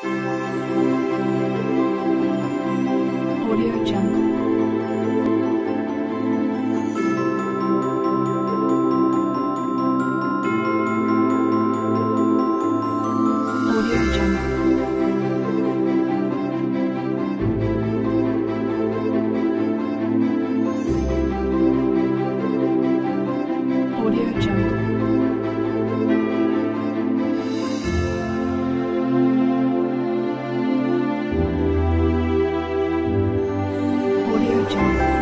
Audio Jungle. 对。